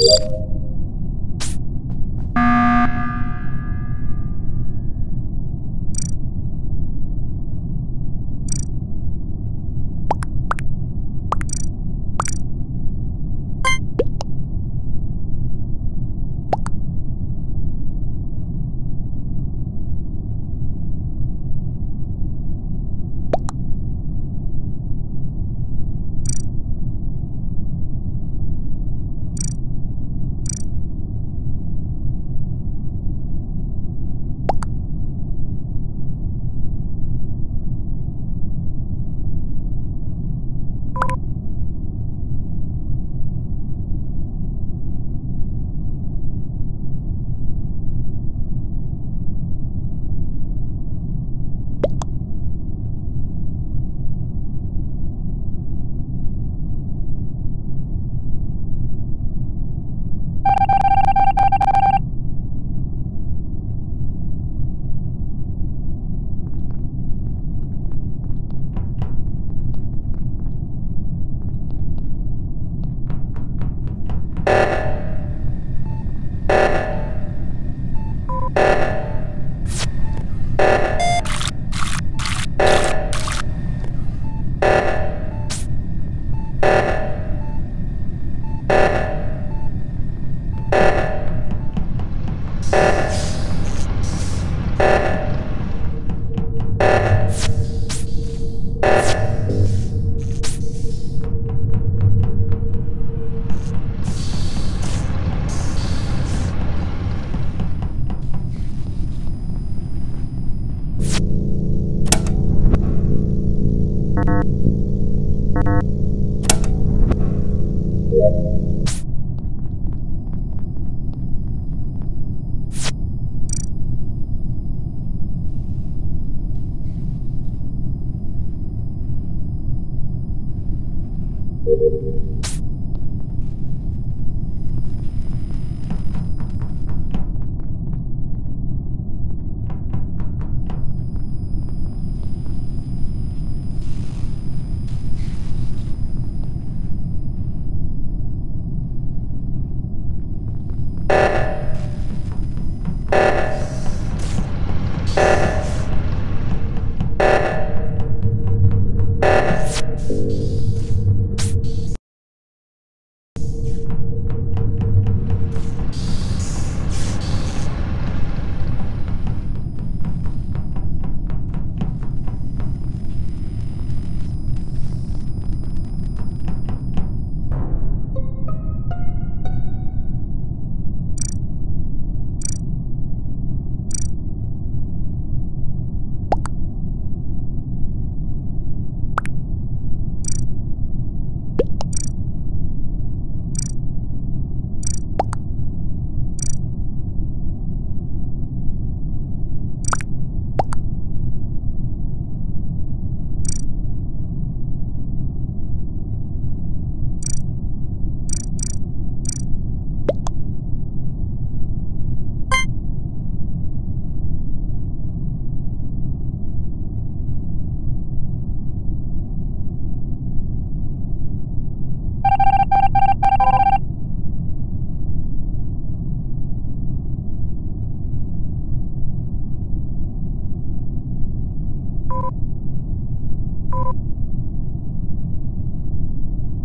you you